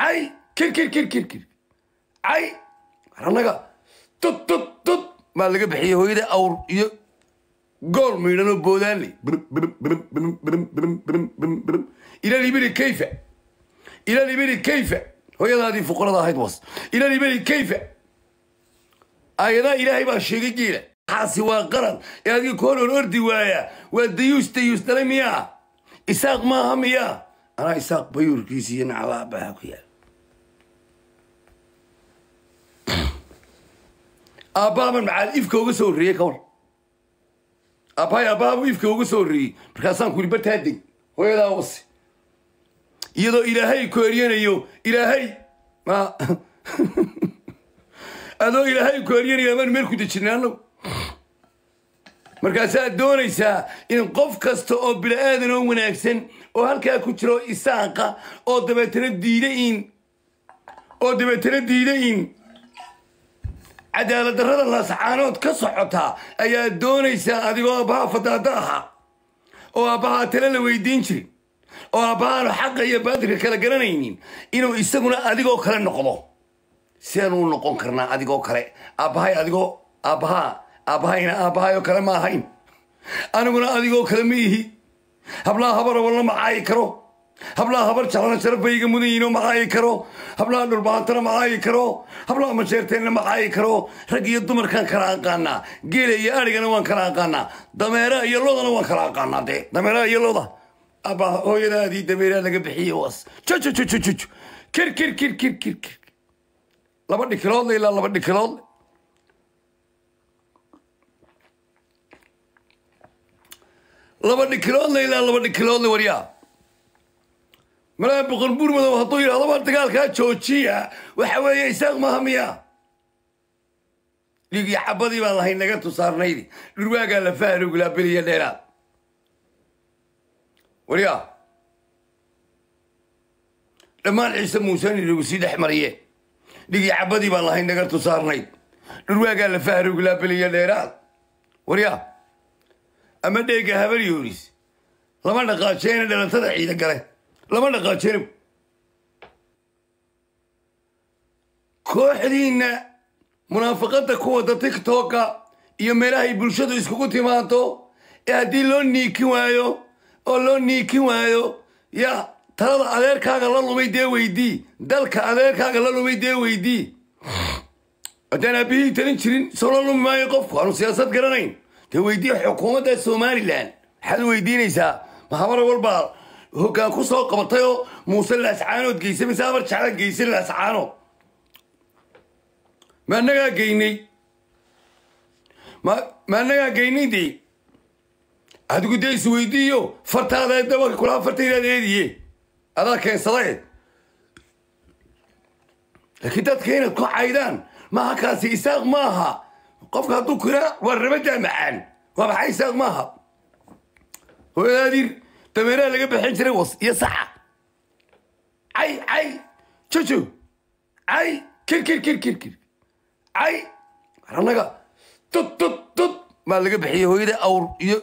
cay kir kir kir cay annaga tut tut tut. Maa laga bixiyey hooyada awr iyo gool miidhanoo boodaanle ila libiri kayfa? Ila libiri kayfa? Hooyadaadii fuqarada ahayd was ila libiri kayfa? Aayadaa ilaahay baa sheegay geela xaasi waa qaran. Ee adiga kool hor ordi waaya waa dayuus dayuus dhalay miyaa? Isaaq maaha miyaa anaa isaaq bayuurkiisa iyo naclaabaha ku yaal. Aabbaaban macaal ifka uga soo horreeyey ka war aabbahay aabbahabu ifka uga soo horreeyey. Markaasaan kuli bartaa deg hooyadaa wasi. Iyadoo ilaahay ku eryanayo ilaahay ma adoo ilaahay ku eryanayo amaan meel ku dejinay annagu. Markaasaad doonaysaa in qof kasta oo bila'aadan oo wanaagsan oo halkaa ku jiro isaaqa oo dabeetana diida in oo dabeetana diida in cadaalad darrada laascaanood ka socotaa ayaa doonaysaa adigoo aabbaha fadaada ahaa oo aabbahaa tale la weydiin jirin oo aabbahaanu xaqa iyo baatilka kala garanaynin inuu isaguna adigoo kale noqdo. Sidaan u noqon karnaa adigoo kale aabbahay adigoo aabbahaa aabbahayna aabbahay oo kale ma ahayn. Aniguna adigoo kale ma ihi hablaha habar walna macaayi karo hablaha habar jeclana sharaf bay iga mudan macaayi karo hablaha dhulbaantana macaayi karo hablaha masheerteenna macaayi karo rag iyo dumarkaan kala aqaanaa geela iyo adhigana waan kala aqaanaa dameeraha iyo lodana waan kala aqaanaa dee dameeraha iyo loda abba hooyadaadii dameeraha laga bixiyey was. Jojojojojo kir kir kir kir ilaa laba dhikiloodle laba dhikiloodle ilaa laba dhikiloodle waryaa malaa boqor buur madow hadduu yidhahdo dagaalkaa joojiya. Waxa weeye isaaq maaha miya dhigii xabadii baan lahayn naga tusaarnaydi. Dhurwaagaa la fahrugulaa beliya dheeraad waryaa dhammaan ciise muuseni nagu sii dhex mariye. Dhigii xabadii baan lahayn naga tusaarnayd. Dhurwaagaa la fahrugulaa beliya dheeraad waryaa ama dheega habar lama dhaqaajeena dhalantada ciida gale lama dhaqaajeno kooxdiinna munaafaqadda ku wada tiktoka iyo meelahay bulshadu iskugu timaado ee haddii loo niikin waayo oo loo niikin waayo ya talada adeerkaaga la lumay dee weydii dalka adeerkaaga la lumay dee weydii haddaan aabihii talin jirin soo la lumi maayo qofku aanu siyaasad garanayn dee weydii xukuumadda somalilan. Waxaad weydiinaysaa mahabara walbaa hoggaan ku soo qabatay oo muuse laascaanood geysay mise abar jecla geysay laascaanood ma annagaa geynay? Ma ma annagaa geynay dee? Adigu dee isweydiiyo fartaada dabalka kulaa fartaydaad eediye. Adaa keensadae laakiin dadka inaad ku caydaan maaha kaasi isaaq maaha qofka hadduu kira waa rabadaa macaan. Waa maxay isaaq maaha? Hooyadaadir dameeraha laga bixin jiray was iyo saxa cay cay jojo cay kir kir cay annaga tut tut tut. Maa laga bixiyey hooyada awr iyo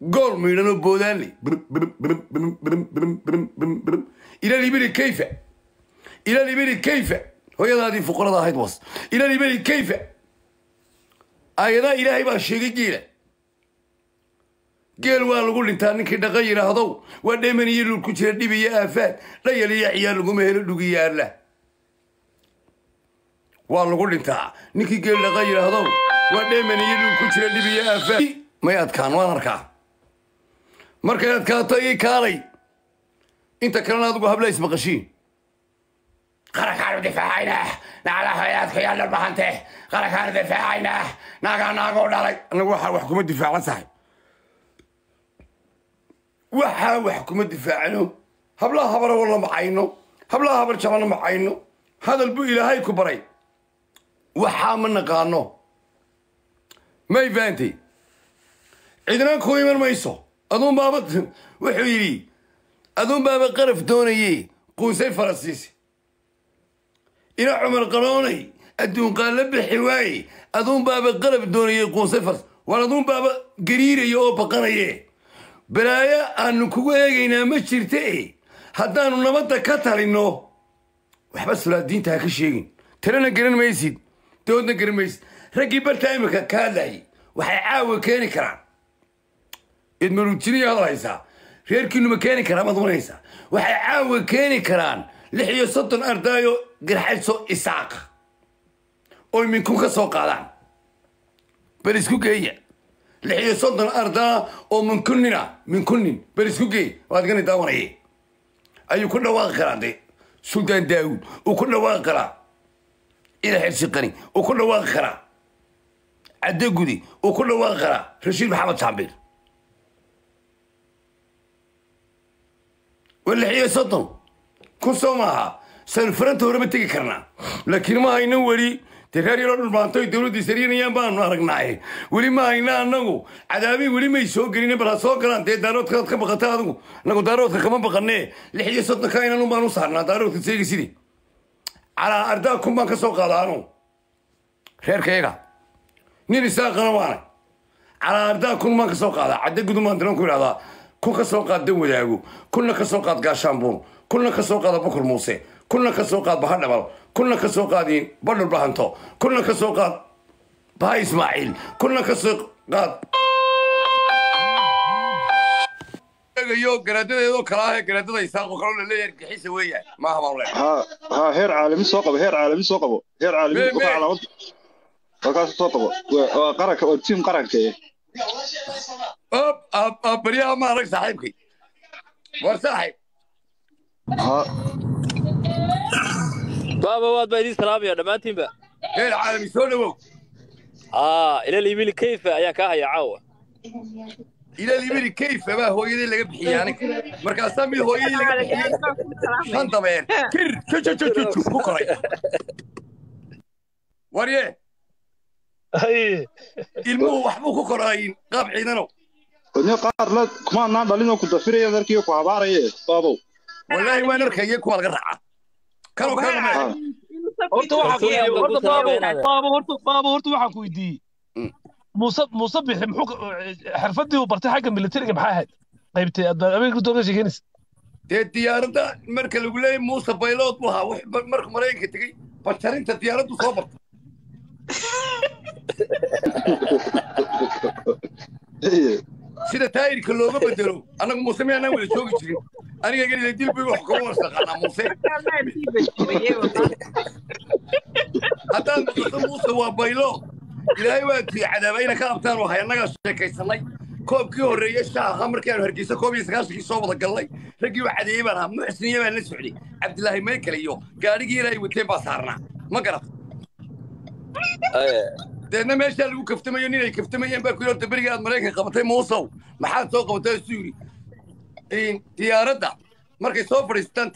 gool miidhanoo boodaanle ila libiri kayfa? Ila libiri kayfa? Hooyadaadii fuqarada ahayd was. Ila libiri kayfa aayadaa ilaahay baa sheegay geela. Geel waa lagu dhintaa ninkii dhaqa yidhaahdow waa dheeman iyo ku jira dhib iyo aafaad. Dhayal iyo ciyaar laguma helo dhugiyaarla waa lagu dhintaa ninkii geel dhaqa yidhaahdow waa dheeman iyo lul ku jira dhib iyo aafaad. May adkaan waan arkaa. Markay adkaato ii kaalay. Inta kalena adigu habla ismaqashiin qarankaanu difaacaynaa nacla hayaadka yaa dhalbahante qarankaanu difaacaynaa naagaa naagoo dhalay annagu waxaa wax kuma difaacan tahay waxaa wax kuma difaacno. Hablaha habara walla macayno hablaha habar jabana macayno hadal buu ilaahay ku baray. Waxaa ma naqaano. May faantay cidna ku iman mayso. Aduun baaba wuxuu yidhi aduun baaba qaraf doonaye quusay farasiisi ina cumar qaroonay adduun qaalla bixi waaye aduun baaba qarab doonayey quusay faras war aduun baaba gariiraya oo baqanaye balaayo aanu kugu eegaynaa ma jirta e haddaannu nabadda ka talinno. Waxba sulaadiinta ha ka sheegin. Talena garan maysid doodna garan maysid. Raggii bartaa imika ka hadlayay waxay caawa keeni karaan. Idmaruujiniya hadal haysaa reerkiinuma keeni karaa maad waxay caawa keeni karaan lix iyo soddon ardaayo garxayso isaaqa oy minkun ka soo qaadaan. Bal isku geeya lix iyo soddon ardaa oo minkunina minkunin bal isku geey waad gani daawanayay ayuu ku dhawaaqi karaa de suldaan daawud uu ku dhawaaqi karaa. Ila xirsiqani uu ku dhawaaqi karaa. Cadde gudi uu ku dhawaaqi karaa. Rashiid maxamed saambir waa lix iyo soddon kun soo maaha saynu faranta horema tegi karnaa laakiin ma hayno weli dee reer yaroo dhulbaantoy dowladdii saryanayaan baanu aragnaaye weli ma hayna annagu cadaabii weli may soo gelin bal ha soo galaan dee daaroodkaad ka baqata adigu annagu daaroodka kama baqanee lix iyo soddonka inanu baan u saarnaa daaroodka seegi sidii calaa ardaa kun baan ka soo qaada anu. Reerkayaga nin isaaqana waana calaa ardaa kun baan ka soo qaadaa cadde gudun baan diran ku idhahdaa kun ka soo qaad dan wadaago kunna ka soo qaad gaashaanbuur kulna ka soo qaada bukur muuse kulna ka soo qaad baha dhabal kulna ka soo soo qaadi badhul bahanto kulna ka soo qaad baha ismaaciil kulna ka soo qaad garaadadeedoo kala ah ee leeyahay argaxiisa weeyaan maaha baan heer caalami soo qabo heer caalami soo qabo heer caalami soo qabo. Qaranka waa tiim qaranka eh. baryaha ma arag war saaxiib baaba waad baa idiin salaamaya dhammaantiinba. Reer caalami soo dhawow. Aa ila liibili kayfa ayaan kaa hayaa caawa. Ila libiri kayfa baa hooyadii laga bixiyey aniga. Markaasaa mid hooyadii laga bixiyey shan dabeer kir jujujujuju ku koray. Warye. Ilmuhu waxbuu ku koraayin qaab ciidanow wadniyo qaar la kuma naan dhalin oo ku dafiraya darkii ku habaaraya baabow wallaahi waan arkaya kuwa laga raaca kanoo kale ha horta waxaan ku weydiiyey muuse muuse bixi muxuu xirfadii uu bartay xagga militariga maxaa ahayd qaybtay aad ameerika doonka sheeganaysa dee diyaaradda marka lagu leeyahay muuse baylood buu ahaa wix mar- markuu maraykanka tegey bajarinta diyaaraddu soo barta sida taayirka looga bedelo annagu muuse miyaanaan wada joogi jirin? Aniga gelida dilbiga wax kuma wasaqaanaa muuse. Haddaan maqlo muuse waa baylo. Ilaahay waa tii cadaabayna ka qabtaan oo hay annagaa sheekaysanay. Koobkii horreeye shaaha markii aanu hargeysa koob iyo sagaashankii soo wada galnay raggii waa cadeeyey baan ahaa muxsiniye baan la socday. Cabdilaahi maykale iyo gaadhigii ilaahay wateen baa saarnaa. Ma garat deedna meeshaa lagu kaftamayo nin ay kaftamayeen baa ku yidhi horta beriga aad maraykan qabatay muusow maxaad soo qabatay isu yidhi diyaaradda markay soo fadhiistaan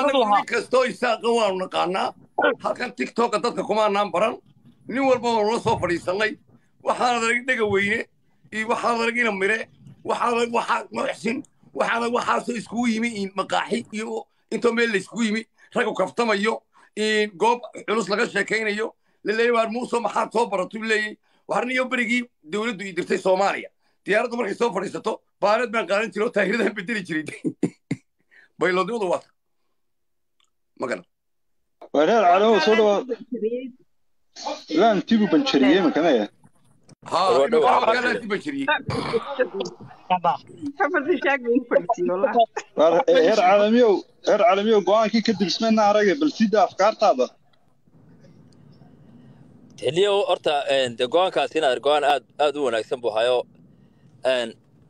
anagu ahaa nin kastoo isaaqa waanu naqaanaa halkan tiktoka dadka kumaanaan baran nin walba waanu la soo fadhiisannay waxaanad dhega weyne iyo waxaanad arag ina mire. Waxaa muxsin waxaanad waxaasoo iskugu yimi maqaaxi iyo intoo meel layskugu yimi. Raggu kaftamayo. Goob culus laga sheekaynayo. Laleeyahy waar muuso maxaad soo baratuu leeyey waxarniyo berigii dowladdu ii dirtay soomaaliya. Diyaaraddu markay soo fadhiisato baarad baan qaadan jiray oo taahiradan bedeli jiray. Bayloodnimadu waa ta. Ma garan. Waa heer caalami soo dhawaa laan tibu banjariyey makanaya heer caalamiyow heer caalamiyow go'aankii kadib ismayna aragay bal sida afkaartaada xiliyo horta dee go'aankaas inaad go'aan aad aad u wanaagsan buu hayo.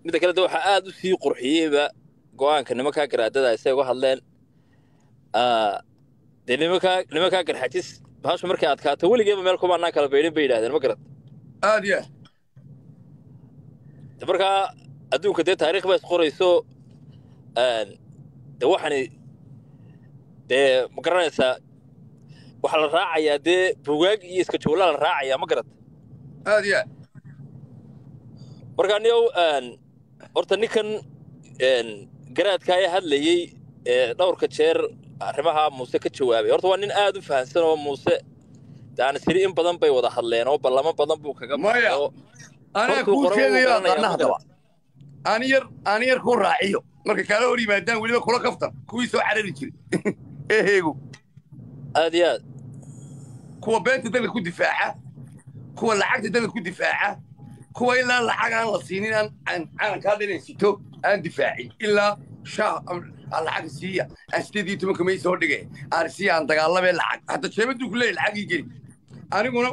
Midda kale de waxaa aad u sii qurxiyeyba go'aanka nimankaa garaadada isay uga hadleen. Ah, dee nimankaa nimankaa garxajis bahashu markay adkaato weligeeba meel kumaanaan kala beydhin bay yidhahdeen ma garad aad y aad. Markaa adduunka dee taarikh baa is qorayso de waxani dee ma garanaysaa waxaa la raacayaa dee bugaag iyo iska joolaa la raacayaa ma garad? Aad y aad. Markaa niyow horta ninkan garaadka ee hadlayey ee dhowrka jeer arrimaha muuse ka jawaabay. Horta waa nin aada u fahamsan oo muuse de aan siri in badan bay wada hadleen oo ballamo badan buu kaga Maya. anaa kuu sheegayo aqaana haddaba aan yar aan yar kuu raaciyo. Marka kaala hor yimaadaan weliba kula kaftan. Kuwii soo carari jiray. Eheegu aad iyo aad. Kuwa beenta dalka ku difaaca kuwa lacagta dalka ku difaaca kuwa ilaa lacag aan la siinin aan aan calankaa dhinan sito aan difaacin. Ilaa shaah aan lacag siiya aan sideed iyo tobanka may soo dhigay aan siiya aan dagaalamee lacag hadda jeebaduu ku leeyahy lacagii geli aniguna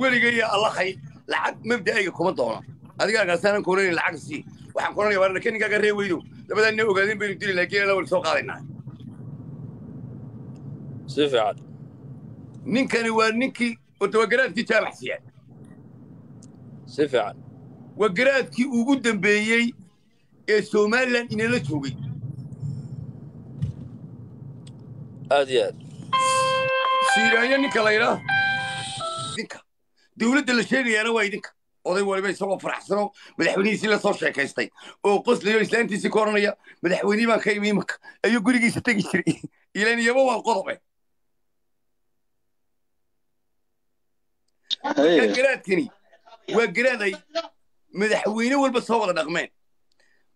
weligay alla khay lacag mabda'ayga kuma doono adigaa gaasaanan koonani lacag sii waxaan koonaya waa rakaninkaaga ree weydo labadaa ina ogaadeen baynu dili laakiin ana wali soo qaadaynaa si fiican ninkani waa ninkii watawagaraadkii jaamac siiyaan si fiican waa garaadkii ugu dambeeyey ee somalilan inala joogay aad iyo aad. Siiraanyo ninka la yidhaah? Idinka dowladda la sheegayaana waa idinka. Oday waliba isagoo faraxsano madaxweynihiisii la soo sheekaystay. Oo qoslayo islaantiisii ka odhanaya madaxweynihii baan ka imi imanka ayuu gurigiisa tegi jiray. Ilan iyaba waa qodobe. Garaadkani. Waa garaad ay madaxweyne walba soo wada dhaqmeen.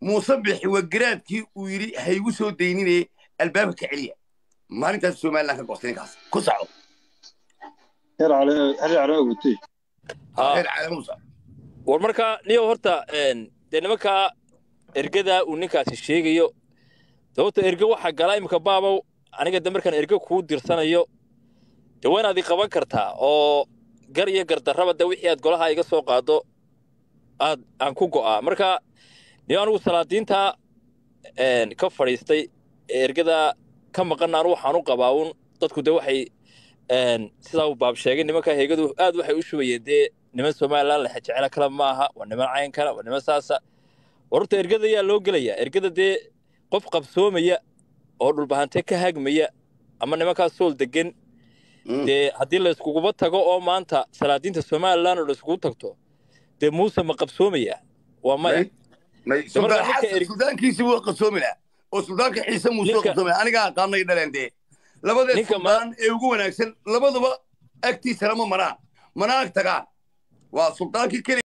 Muuse bixi waa garaadkii uu yidhi haygu soo dayninaye albaabka ka celiya maalintaas somalilan ka goostay ninkaas ku socdo war markaa niyo horta dee nimankaa ergada uu ninkaasi sheegayo horta erge waxaa galaa imika baabow aniga de markaan erge kuu dirsanayo de waa inaad i qaban kartaa oo gar iyo gardarraba de wixii aad golaha iga soo qaado aad aan ku go'aa marka niyo anigu salaadiintaa ka fadhiistay ee ergada ka maqan anu waxaan u qabaa un dadku de waxay sidaa uu baab sheegay nimanka heegadu aad waxay u shubayeen dee niman somalilan lexe jecela kale ma aha waa niman cayn kale waa niman saasa. Warurta ergada ayaa loo gelaya ergada dee qof qabsoomaya oo dhulbahante ka hagmaya ama nimankaas sool degan dee haddii la iskuguba tago oo maanta salaadiinta somalilan oo la iskugu tagto dee muuse ma qabsoomaya waa maya oo suldaanka ciise muuse lahaa anigaa aqaanay dhaleen dee labadee suldaan ee ugu wanaagsan labaduba agtiisa lama maraan. Mana ag tagaan waa suldaankii keliya